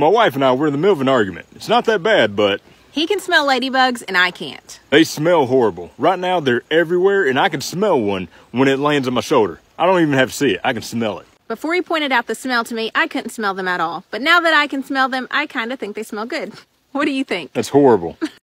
My wife and I, were in the middle of an argument. It's not that bad, but He can smell ladybugs and I can't. they smell horrible. Right now, they're everywhere, and I can smell one when it lands on my shoulder. I don't even have to see it. I can smell it. Before he pointed out the smell to me, I couldn't smell them at all. But now that I can smell them, I kind of think they smell good. What do you think? That's horrible.